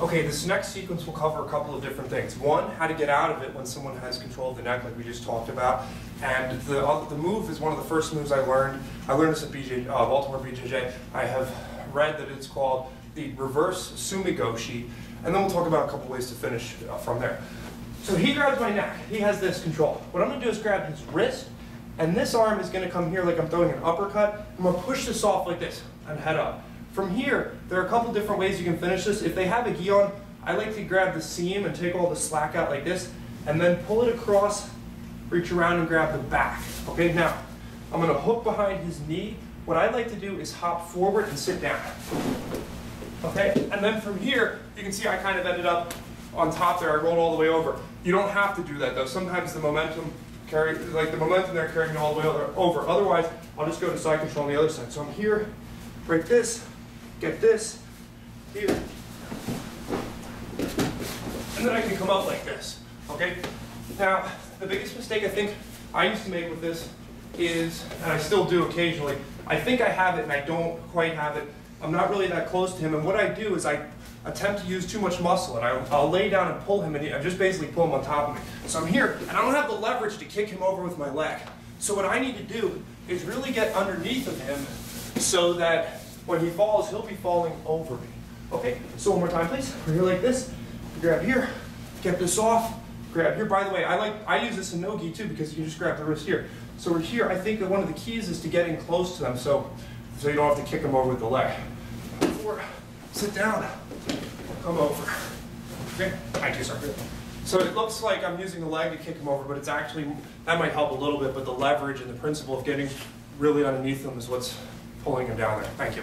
Okay, this next sequence will cover a couple of different things. One, how to get out of it when someone has control of the neck, like we just talked about. And the, uh, the move is one of the first moves I learned. I learned this at BJ, uh, Baltimore BJJ. I have read that it's called the reverse sumi goshi. And then we'll talk about a couple ways to finish uh, from there. So he grabs my neck. He has this control. What I'm going to do is grab his wrist, and this arm is going to come here like I'm throwing an uppercut. I'm going to push this off like this and head up. From here, there are a couple different ways you can finish this. If they have a gi on, I like to grab the seam and take all the slack out like this, and then pull it across, reach around and grab the back. Okay, now, I'm gonna hook behind his knee. What I like to do is hop forward and sit down. Okay, and then from here, you can see I kind of ended up on top there, I rolled all the way over. You don't have to do that though. Sometimes the momentum carry, like the momentum there carrying all the way over. Otherwise, I'll just go to side control on the other side. So I'm here, break this, get this here. And then I can come up like this, okay? Now, the biggest mistake I think I used to make with this is, and I still do occasionally, I think I have it and I don't quite have it. I'm not really that close to him, and what I do is I attempt to use too much muscle, and I, will lay down and pull him, and I just basically pull him on top of me. So I'm here, and I don't have the leverage to kick him over with my leg. So what I need to do is really get underneath of him so that when he falls, he'll be falling over me. Okay, so one more time, please. We're here like this. Grab here, get this off, grab here. By the way, I like I use this in no-gi too because you just grab the wrist here. So we're here. I think that one of the keys is to getting close to them so, so you don't have to kick them over with the leg. Four, sit down, come over. Okay, thank you, sir. So it looks like I'm using the leg to kick him over, but it's actually, that might help a little bit, but the leverage and the principle of getting really underneath them is what's pulling him down there. Thank you.